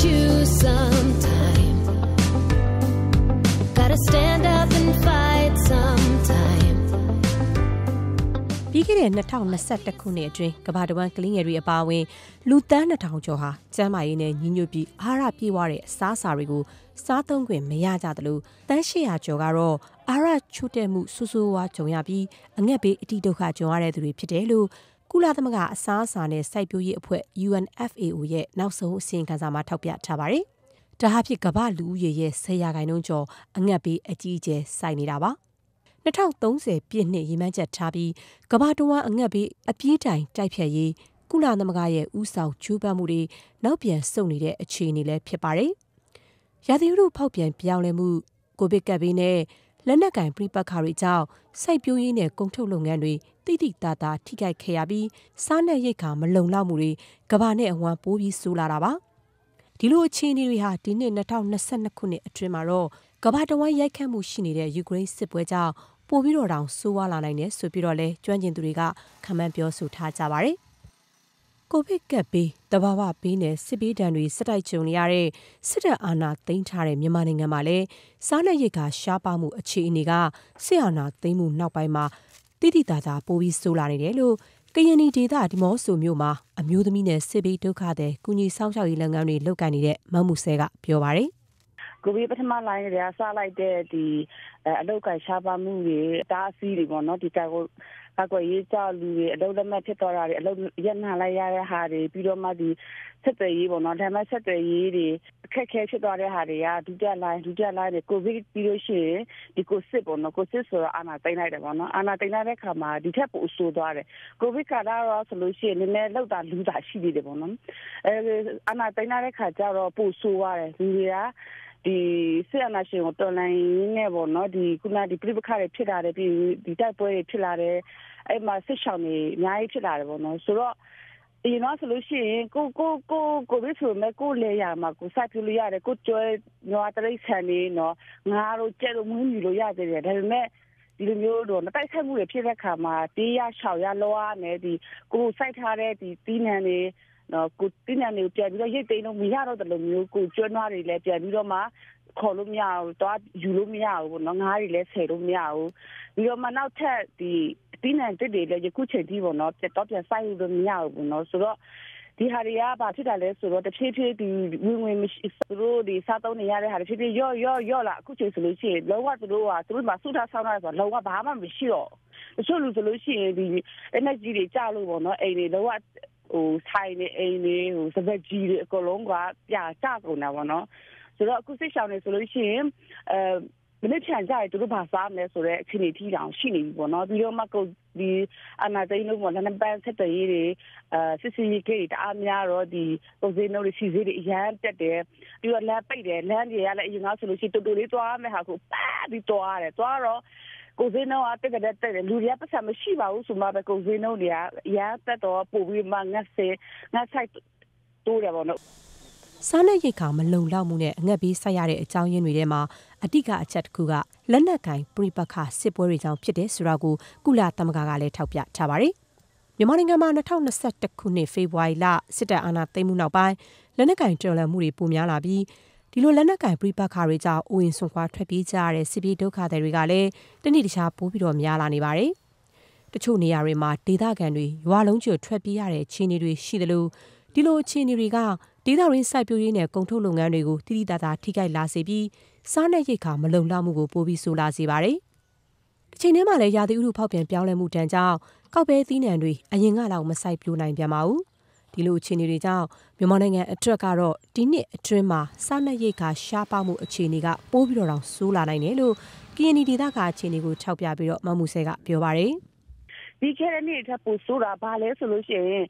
choose sometime. Gotta stand up and fight sometime. ပြီးခဲ့တဲ့2021ခုနှစ်အတွင်းကမ္ဘာတဝန်းကလေးငယ်တွေအပါအဝင်လူသန်း2000ကျော်ဟာကျန်းမာရေးနဲ့ညီညွတ်ပြီးအာဟာရပြည့်ဝတဲ့အစားအစာတွေကိုစားသုံးခွင့်မရကြသလိုတန်း800ကျော်ကတော့အာဟာရချို့တဲ့မှုဆူဆူဝါကြုံရပြီးအငတ်ဘေးအတိဒုက္ခကြုံရတဲ့သူတွေဖြစ်တယ်လို့ ကုလသမဂ္ဂအစားအစာနဲ့စိုက်ပျိုးရေးအဖွဲ့ UNFAO ရဲ့နောက်ဆုံးအစီရင်ခံစာမှာထောက်ပြထားပါတယ်။ဒါဟာဖြစ်ကမ္ဘာလူဦးရေရဲ့10ရာခိုင်နှုန်းကျော်အငတ်ဘေးအကြီးအကျယ်စိုက်နေတာပါ။2030ပြည့်နှစ်ရည်မှန်းချက်ထားပြီးကမ္ဘာတဝန်းအငတ်ဘေးအပြေးတိုင်တိုက်ဖြတ်ရေးကုလသမဂ္ဂရဲ့ဥဆောင်ကြိုးပမ်းမှုတွေနောက်ပြန်ဆုတ်နေတဲ့အခြေအနေလည်းဖြစ်ပါတယ်။ရာသီဥတုဖောက်ပြန်ပြောင်းလဲမှုကိုဗစ်ကပ်ဘေးနဲ့ လက်နက်ကင်ပြိပက္ခတွေကြောင့်စိုက်ပျိုးရေးနဲ့ကုန်ထုတ်လုပ်ငန်းတွေတိတိတသားထိခိုက်ခဲ့ရပြီးစားနပ်ရိက္ခာမလုံလောက်မှုတွေကမ္ဘာနဲ့အဝမ်းပိုးပြီးဆိုးလာတာပါ။ဒီလိုအခြေအနေတွေဟာဒီနှစ်2022ခုနှစ်အတွင်းမှာတော့ကမ္ဘာတဝန်းရိုက်ခတ်မှုရှိနေတဲ့ယူကရိန်းစစ်ပွဲကြောင့်ပိုပြီးတော့တောင်ဆိုးဝါးလာနိုင်တယ်ဆိုပြီးတော့လဲကျွမ်းကျင်သူတွေကခန့်မှန်းပြောဆိုထားကြပါတယ်။ ကိုဗစ်ကပ်ဘေးတဘာဝဘေးနဲ့စစ်ဘေးဒဏ်တွေစစ်တိုက်ကြုံနေရတဲ့စစ်တပ်အာဏာသိမ်းထားတဲ့မြန်မာနိုင်ငံမှာလည်းစားနပ်ရိက္ခာရှားပါမှုအခြေအနေကစစ်အာဏာသိမ်းမှုနောက်ပိုင်းမှာတိတိတသာပိုပြီးဆိုးလာနေတယ်လို့ကရင်နီဒေသဒီမော့ဆိုမြို့မှာအမျိုးသမီးနဲ့စစ်ဘေးဒုက္ခသည်ကုညီဆောင်ရှောက်ရေးလုပ်ငန်းတွေလုပ်ကိုင်နေတဲ့မမှုဆဲကပြောပါတယ်ကိုဗစ်ပထမလိုင်းတွေကစလိုက်တဲ့ဒီအလုတ်ကရှားပါမှုတွေတားအဆီးတွေပေါ့နော်ဒီကာကို ကာကွယ်ရေးကြောက်လူတွေအလုတ်လက်မဲ့ဖြစ်သွားတာတွေအလုတ်ရက်နာလိုက်ရတဲ့ဟာတွေပြီးတော့မှဒီဆက်သွယ်ရေးပေါ့နော်ဒါမှဆက်သွယ်ရေးတွေအခက်ခဲဖြစ်သွားတဲ့ဟာတွေကဒုတိယလိုင်းဒုတိယလိုင်းတွေကိုဗစ်ပြီးလို့ရှိရင်ဒီကိုစစ်ပေါ့နော်ကိုစစ်ဆိုတော့အာနာသိမ့်လိုက်တယ်ပေါ့နော်အာနာသိမ့်လိုက်တဲ့ခါမှာဒီထက်ပိုဆိုးသွားတယ်ကိုဗစ်ကာလတော့ဆိုလို့ရှိရင်နည်းနည်းလောက်တာလူတာရှိသေးတယ်ပေါ့နော်အဲအာနာသိမ့်လိုက်တဲ့ခါကျတော့ပိုဆိုးသွားတယ်လူတွေက ဒီဆရာနာရှင်ကိုတော်လိုင်းနေပေါ့နော်ဒီခုနဒီပြိပခါတွေဖြစ်လာတယ်ပြီးဒီတိုက်ပွဲတွေဖြစ်လာတယ်အဲ့မှာဆစ်ဆောင်တွေအများကြီးဖြစ်လာတယ်ပေါ့နော်ဆိုတော့ဒီနော်ဆိုလို့ရှိရင်ကိုကိုကိုကိုဘယ်ဆိုမဲ့ကိုလေရမှာကိုစိုက်ပြလို့ရတယ်ကိုကျွဲနွားတရိတ်ဆန်နေနော်ငါတို့ကျဲလို့မွေးမြူလို့ရတယ်ဒါပေမဲ့ဒီလိုမျိုးတော့တိုက်ခိုက်မှုတွေဖြစ်တဲ့ခါမှာတေးရရှောက်ရလောရနဲ့ဒီကိုစိုက်ထားတဲ့ဒီတီးနှံတွေ နော်ကိုတင်းနေကိုပြန်ပြီးတော့ရိတ်သိမ်းလို့မရတော့တယ်လို့မျိုးကိုကျွမ်းနွားတွေလည်းပြန်ပြီးတော့မှခေါ်လို့မရဘူးတော့ယူလို့မရဘူးပေါ့နော်ငါးတွေလည်းဆယ်လို့မရဘူးပြီးတော့မှနောက်ထပ်ဒီတင်းနေတစ်တွေလည်းယခုချိန်ထိပေါ့နော်ပြတ်တော့ပြန်ဆိုင်လို့မရဘူးပေါ့နော်ဆိုတော့ဒီဟာတွေကဘာဖြစ်တာလဲဆိုတော့တဖြည်းဖြည်းဒီဝင်ဝင်မရှိသူတို့ဒီစားသုံးနေရတဲ့ဟာတဖြည်းဖြည်းရော့ရော့ရော့လာအခုချိန်ဆိုလို့ရှိရင်လောကသူတို့ကသူတို့မှာစုထားဆောင်းထားဆိုတော့လောကဘာမှမရှိတော့တချို့လူဆိုလို့ရှိရင်ဒီ energy တွေကြလို့ပေါ့နော်အိမ်တွေလောက ဟိုဆိုင်နေအိမ်နေဟိုစပက်ကြီးတွေအကုန်လုံးကပြာကျကုန်တာပေါ့နော်ဆိုတော့အခုစစ်ဆောင်နေဆိုလို့ရှိရင်အဲမနေ့ဖြန်ကြရသူတို့ဘာစားမလဲဆိုတော့အခြေအနေထီတောင်ရှိနေပြီပေါ့နော်ပြီးတော့မှကိုဒီအနာသိန်းလို့ပေါ့နံပါတ်ဆက်တရေးတွေအဲစစ်စီကြီးတွေတအားများတော့ဒီပုံစံမျိုးတွေစီစီတွေအရန်တက်တယ်ပြီးတော့လမ်းပိတ်တယ်လမ်းကြီးရလည်းအရင်ကဆိုလို့ရှိရင်တူတူလေးသွားမယ်ဟာကိုပါပြီးသွားတယ်သွားတော့ ကိုစင်းနှုန်းအတက်ကတဲ့တဲ့လူတွေကပတ်စံမရှိပါဘူးဆိုမှပဲကိုစင်းနှုန်းတွေကရာတက်တော့ပို့ပြီးမှငတ်စေငတ်ဆိုင်တိုးတယ်ပေါ့နော်စားနပ်ရိက္ခာမလုံလောက်မှုနဲ့အငတ်ပြီးဆက်ရတဲ့အကြောင်းရင်းတွေထဲမှာအဓိကအချက်တစ်ခုကလက်နက်ကင်ပြိပခစစ်ပွဲတွေကြောင့်ဖြစ်တဲ့ဆိုတာကိုကုလသမဂ္ဂကလည်းထောက်ပြထားပါတယ်။မြန်မာနိုင်ငံမှာ2021ခုနှစ်ဖေဖော်ဝါရီလစစ်တပ်အာဏာသိမ်းမှုနောက်ပိုင်းလက်နက်ကင်တော်လှန်မှုတွေပိုများလာပြီး ဒီလိုလက်နက်ကင်ပြိပခါတွေကြောင့်အိုးရင်ဆွန်ခွာထွက်ပြေးကြရတဲ့စစ်ပြေးဒုက္ခသည်တွေကလည်းတနေ့တခြားပိုးပြီးတော့များလာနေပါတယ်။တချို့နေရာတွေမှာဒေသခံတွေရွာလုံးကျွထွက်ပြေးရတဲ့ခြေနေတွေရှိသလိုဒီလိုအခြေအနေတွေကဒေသရင်းစိုက်ပျိုးရေးနဲ့ကုန်ထုတ်လုပ်ငန်းတွေကိုတိတိတသာထိခိုက်လာစေပြီးစားနပ်ရိက္ခာမလုံလောက်မှုကိုပိုပြီးဆိုးလာစေပါတယ်။တစ်ချိန်တည်းမှာလည်းရာသီဥတုဖောက်ပြန်ပြောင်းလဲမှုတန်ကြောင့်ကောက်ပဲသီးနှံတွေအရင်ကလောက်မစိုက်ပျိုးနိုင်ပြန်ပါဘူး ဒီလိုအခြေအနေတွေကြောင့်မြန်မာနိုင်ငံအတွက်ကတော့ဒီနှစ်အတွင်းမှာစားနပ်ရိက္ခာရှားပါမှုအခြေအနေကပိုးပြီးတော့ဆိုးလာနိုင်တယ်လို့ KNY ဒေသကအခြေအနေကိုထောက်ပြပြီးတော့မမှုဆဲကပြောပါတယ်ဒီခဲ့တဲ့နေ့ထပ်ပိုဆိုးတာဘာလဲဆိုလို့ရှိရင်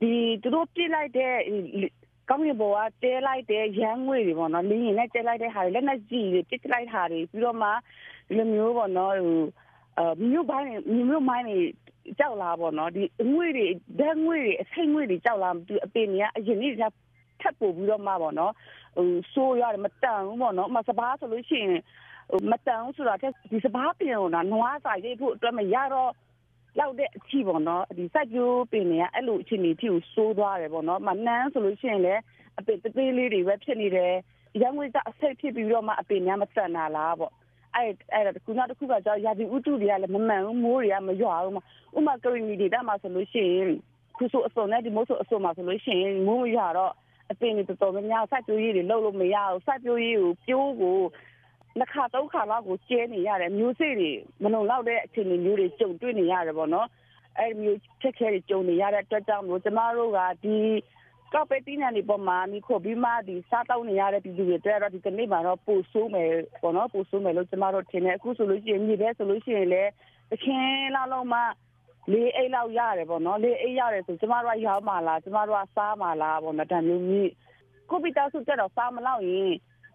ဒီသူတို့ပြစ်လိုက်တဲ့ကောင်းကင်ဘုံကတဲလိုက်တဲ့ရမ်းငွေတွေပေါ့နော်လင်းရင်နဲ့တဲလိုက်တဲ့ဟာတွေလက်နဲ့ကြည့်တွေပြစ်လိုက်တာတွေပြီးတော့မှဒီလိုမျိုးပေါ့နော်ဟို အမြို့ပိုင်းမြို့မိုင်းတွေကြောက်လာပေါ့နော်ဒီငွေတွေဓာတ်ငွေတွေအစိမ့်ငွေတွေကြောက်လာသူအပင်တွေကအရင်နေ့ကထပ်ပို့ပြီးတော့မှပေါ့နော်ဟိုဆိုးရတယ်မတန်ဘူးပေါ့နော်မစပားဆိုလို့ရှိရင်မတန်ဘူးဆိုတာဒီစပားပြင်တော့နွားစာရိတ်ဖို့အတွက်မရတော့လောက်တဲ့အချိန်ပေါ့နော်ဒီစိုက်ပျိုးပင်တွေကအဲ့လိုအခြေအနေဖြစ်ကိုစိုးသွားတယ်ပေါ့နော်မနှမ်းဆိုလို့ရှိရင်လည်းအပင်တသေးလေးတွေပဲဖြစ်နေတယ်ရန်ငွေကြအစိတ်ဖြစ်ပြီးတော့မှအပင်များမတန်တာလားပေါ့ အဲ့အဲ့ဒါခုနောက်တစ်ခုကကြောင့်ရာသီဥတုတွေကလည်းမမှန်ဘူးမိုးတွေကမရွာဘူးဥမာကရင်ဒီတာမှာဆိုလို့ရှိရင်ခုဆိုအစုံနဲ့ဒီမိုးဆိုအစုံမှာဆိုလို့ရှိရင်မိုးမရွာတော့အပင်တွေတော်တော်များများစိုက်ပျိုးရေးတွေလုပ်လို့မရဘူးစိုက်ပျိုးရေးကိုပြိုးကိုနှစ်ခါသုံးခါလောက်ကိုကျဲနေရတယ်မျိုးစေ့တွေမလုံလောက်တဲ့အခြေအနေမျိုးတွေကြုံတွေ့နေရတယ်ပေါ့နော်အဲ့မျိုးချက်ခဲတွေကြုံနေရတဲ့အတွက်ကြောင့်မို့ကျမတို့ကဒီ ကောက်ပဲတင်းနေပေါ်မှာမိခိုပြီးမှဒီစားတောင်းနေရတဲ့ပြည်သူတွေအတွက်တော့ဒီကနေ့မှာတော့ပို့ဆိုးမယ်ပေါ့နော်ပို့ဆိုးမယ်လို့ကျမတို့ထင်တယ်အခုဆိုလို့ရှိရင်မြေပဲဆိုလို့ရှိရင်လည်းတခင်လောက်လောက်မှလေးအိတ်လောက်ရတယ်ပေါ့နော်လေးအိတ်ရတယ်ဆိုကျမတို့ကရောက်မှလားကျမတို့ကစားမှလားပေါ့နော်ဒါမျိုးကြီးကိုပီတာစုတက်တော့စားမလောက်ရင်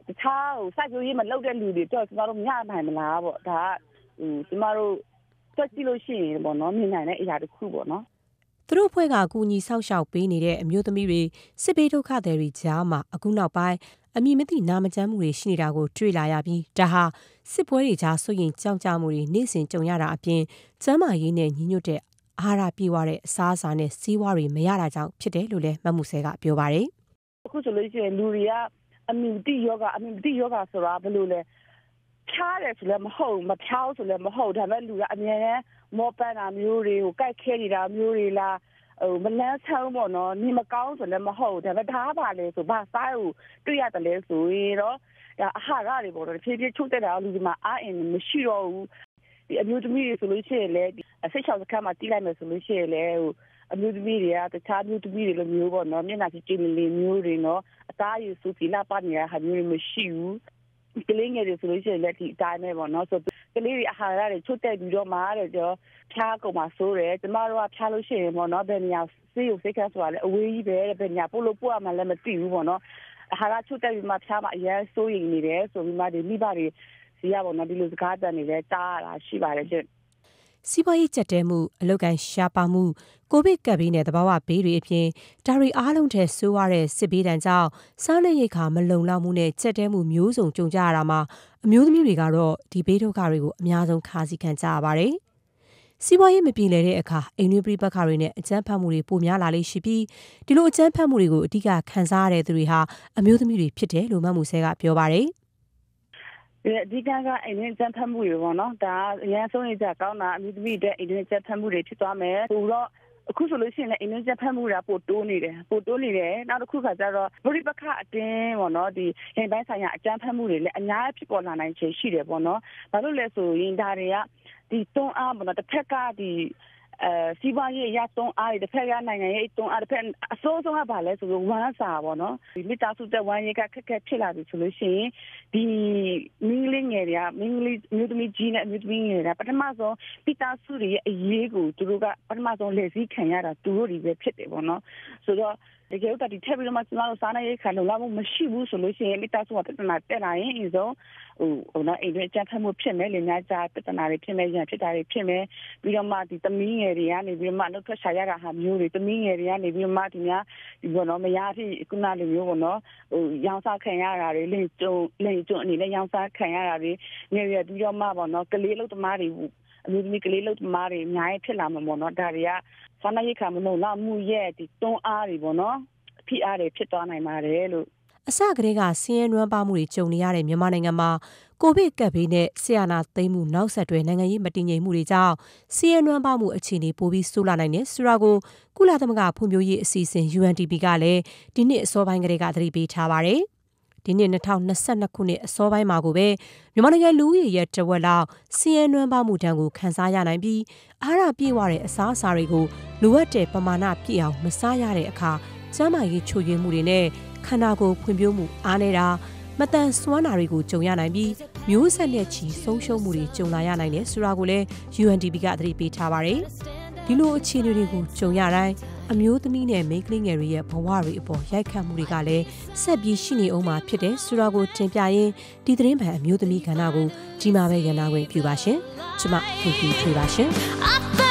တခြားဟိုစိုက်ပျိုးရေးမလုပ်တဲ့လူတွေတော့ကျမတို့မရနိုင်မလားပေါ့ဒါကဟိုကျမတို့တွက်ကြည့်လို့ရှိရင်ပေါ့နော်မြင်နိုင်တဲ့အရာတစ်ခုပေါ့နော် သူတို့ဖွဲ့ကအကူအညီဆောက်ရှောက်ပေးနေတဲ့အမျိုးသမီးတွေစစ်ပေးဒုက္ခသည်တွေကြားမှာအခုနောက်ပိုင်းအမိမသိနာမကျန်းမှုတွေရှိနေတာကိုတွေ့လာရပြီးဒါဟာစစ်ပွဲတွေကြားဆွရင်ကြောက်ကြမှုတွေနေ့စဉ်ကြုံရတာအပြင်ကျန်းမာရေးနဲ့ညီညွတ်တဲ့အာဟာရပြည့်ဝတဲ့အစားအစာနဲ့စီးပွားတွေမရတာကြောင့်ဖြစ်တယ်လို့လည်းမမှုဆဲကပြောပါတယ်အခုဆိုလို့ရှိရင်လူတွေကအမြူတိယောဂအမြူတိယောဂဆိုတာဘယ်လိုလဲဖြားတယ်ဆိုလည်းမဟုတ်မဖြားဆိုလည်းမဟုတ်ဒါပေမဲ့လူကအမြဲတ မ်းမောပန်းတာမျိုးတွေကိုကြိုက်ခဲနေတာမျိုးတွေလားဟိုမလန်းချောင်းပေါ့နော်နေမကောင်းဆိုလည်းမဟုတ်ဒါပေမဲ့ဒါပါလေဆိုဘာစားကိုတွေ့ရတယ်လဲဆိုရင်တော့အဟာရတွေပေါ့တော့ဖြည်းဖြည်းချုပ်တက်တာလူဒီမှာအားအင်မရှိတော့ဘူးဒီအမျိုးသမီးတွေဆိုလို့ရှိရင်လည်းဆိတ်ချောင်းစခန်းမှာတီးလိုက်မယ်ဆိုလို့ရှိရင်လည်းဟိုအမျိုးသမီးတွေကတခြားမျိုးသမီးတွေလိုမျိုးပေါ့နော်မျက်နှာကြည့်ကြည့်လေးမျိုးတွေနော်အသားရည်စူဖီလာပါနေတာဟာမျိုးမရှိဘူး ကလေးငယ်တွေဆိုလို့ရှိရင်လည်းဒီအတိုင်းပဲပေါ့နော်ဆိုကလေးတွေအာဟာရတွေချုပ်တက်ပြီးတော့မှတဲ့ကြောဖြားကုန်မှာစိုးတယ်ကျမတို့ကဖြားလို့ရှိရင်ပေါ့နော်ဘယ်နေရာစေးရုပ်စိတ်ကဆိုတာလည်းအဝေးကြီးပဲတဲ့ဘယ်နေရာပို့လို့ပို့ရမှလည်းမသိဘူးပေါ့နော်အာဟာရချုပ်တက်ပြီးမှဖြားမှအရင်စိုးရင်နေတယ်ဆိုပြီးမှဒီမိဘတွေစီရပေါ့နော်ဒီလိုစကားတန်နေလဲတားရတာရှိပါတယ်ကျ စီးပွားရေးကျက်တဲမှုအလုကန်ရှားပါမှုကိုဗစ်ကပ်ဘေးနဲ့တဘာဝဘေးတွေအပြင်ဒါတွေအားလုံးထဲဆိုးရတဲ့စစ်ဘေးဒဏ်ကြောင့်စားနပ်ရိက္ခာမလုံလောက်မှုနဲ့ကျက်တဲမှုမျိုးစုံကြုံကြရတာမှာအမျိုးသမီးတွေကတော့ဒီဘေးဒုက္ခတွေကိုအများဆုံးခါးစည်းခံကြရပါတယ်။စီးပွားရေးမပြေလည်တဲ့အခါအိမ်တွင်းပြပခါတွေနဲ့အကျန်းဖတ်မှုတွေပိုများလာလေးရှိပြီးဒီလိုအကျန်းဖတ်မှုတွေကိုအဓိကခံစားရတဲ့သူတွေဟာအမျိုးသမီးတွေဖြစ်တယ်လို့မမှုဆဲကပြောပါတယ်။ဒီ အဓိကကအိမ်တွင်းကြမ်းဖက်မှုတွေပေါ့နော်ဒါအရင်ဆုံးနေကြကောင်းတာအမျိုးသမီးတွေအိမ်တွင်းကြမ်းဖက်မှုတွေဖြစ်သွားမယ်ဟိုတော့အခုဆိုလို့ရှိရင်လည်းအိမ်တွင်းကြက်ဖက်မှုတွေကပိုတိုးနေတယ်ပိုတိုးနေတယ်နောက်တစ်ခုကကျတော့ဗရိပခအတင်းပေါ့နော်ဒီဟင်ပိုင်းဆိုင်ရာအကြမ်းဖက်မှုတွေလည်းအများကြီးဖြစ်ပေါ်လာနိုင်ခြေရှိတယ်ပေါ့နော်ဘာလို့လဲဆိုရင်ဒါတွေကဒီတွန်းအားပေါ့နော်တစ်ဖက်ကဒီ အဲစီးပွားရေးရတုံးအားတွေတစ်ဖက်ကနိုင်ငံရေးတုံးအားတစ်ဖက်အစိုးဆုံးကဘာလဲဆိုတော့ဝမ်းစာပေါ့နော်ဒီမိသားစုတဲ့ဝမ်းရေးကခက်ခက်ဖြစ်လာပြီဆိုလို့ရှိရင်ဒီမင်းလေးငယ်တွေကမင်းလေးမြို့သမီးကြီးနဲ့မြို့သမီးငယ်တွေကပထမဆုံးမိသားစုတွေရဲ့အရေးကိုသူတို့ကပထမဆုံးလက်စည်းခံရတာသူတို့တွေပဲဖြစ်တယ်ပေါ့နော်ဆိုတော့ တကယ်တော့ဒီထက်ပြီးတော့မှကျွန်တော်တို့စားနေရခံလုံလောက်မှုမရှိဘူးဆိုလို့ရှိရင်မိသားစုကပြဿနာတက်လာရင်အရင်ဆုံးဟိုဟိုနော်အိမ်တွင်းအကြမ်းဖက်မှုဖြစ်မယ်လေများကြားပြဿနာတွေဖြစ်မယ်ရန်ဖြစ်တာတွေဖြစ်မယ်ပြီးတော့မှဒီသမီးငယ်တွေကနေပြီးတော့မှနှုတ်ထွက်ရှာရတာဟာမျိုးတွေသမီးငယ်တွေကနေပြီးတော့မှဒီများဒီဘောနော်မရအဖြစ်ခုနလိုမျိုးပေါ့နော်ဟိုရောင်းစားခံရတာတွေလင်ကျုံလင်ကျုံအနေနဲ့ရောင်းစားခံရတာတွေငယ်ရပြီးတော့မှပေါ့နော်ကလေးလုတ်သမားတွေ အမျိုးသမီးကလေးလုတ်သမားတွေအများကြီးဖြစ်လာမှာပေါ့နော်ဒါတွေကစာနာရိတ်ခါမလို့လာမှုရဲ့ဒီတွန်းအားတွေပေါ့နော်ဖိအားတွေဖြစ်သွားနိုင်ပါတယ်လို့အစကတည်းကဆင်းရဲနွမ်းပါမှုတွေကြုံနေရတဲ့မြန်မာနိုင်ငံမှာကိုဗစ်ကပ်ဘေးနဲ့ဆီယနာသိမ်းမှုနောက်ဆက်တွဲနိုင်ငံရေးမတည်ငြိမ်မှုတွေကြောင့်ဆင်းရဲနွမ်းပါမှုအခြေအနေပိုပြီးဆိုးလာနိုင်တယ်ဆိုတာကိုကုလသမဂ္ဂဖွံ့ဖြိုးရေးအစီအစဉ် UNDP ကလည်းဒီနှစ်အစောပိုင်းကတည်းကသတိပေးထားပါတယ်။ ဒီနှစ်2022ခုနှစ်အစောပိုင်းမှာကိုပဲမြန်မာနိုင်ငံလူဦးရေရဲ့တဝက်လောက်စီးရဲနွမ်းပါမှုတန်းကိုခန်းစားရနိုင်ပြီးအားရပြည့်ဝတဲ့အစားအစာတွေကိုလိုအပ်တဲ့ပမာဏပြည့်အောင်မစားရတဲ့အခါကျန်းမာရေးချို့ယွင်းမှုတွေနဲ့ခန္ဓာကိုယ်ဖွံ့ဖြိုးမှုအားနေတာမတန်ဆွမ်းတာတွေကိုကြုံရနိုင်ပြီးမျိုးဆက်နဲ့ချီဆုံးရှုံးမှုတွေကြုံလာရနိုင်တယ်ဆိုတာကိုလည်း UNDP ကသတိပေးထားပါတယ်။ဒီလိုအခြေအနေတွေကိုကြုံရတိုင်း အမျိုးသမီးနဲ့မိန်းကလေးငယ်တွေရဲ့ဘဝတွေအပေါ်ရိုက်ခတ်မှုတွေကလည်းဆက်ပြီးရှိနေအောင်မှာဖြစ်တယ်ဆိုတာကိုတင်ပြရင်းဒီသတင်းပံအမျိုးသမီးကဏ္ဍကိုကြီးမားပဲရန်နာခွင့်ပြုပါရှင်။ကျွန်မဖူဖူထွေပါရှင်။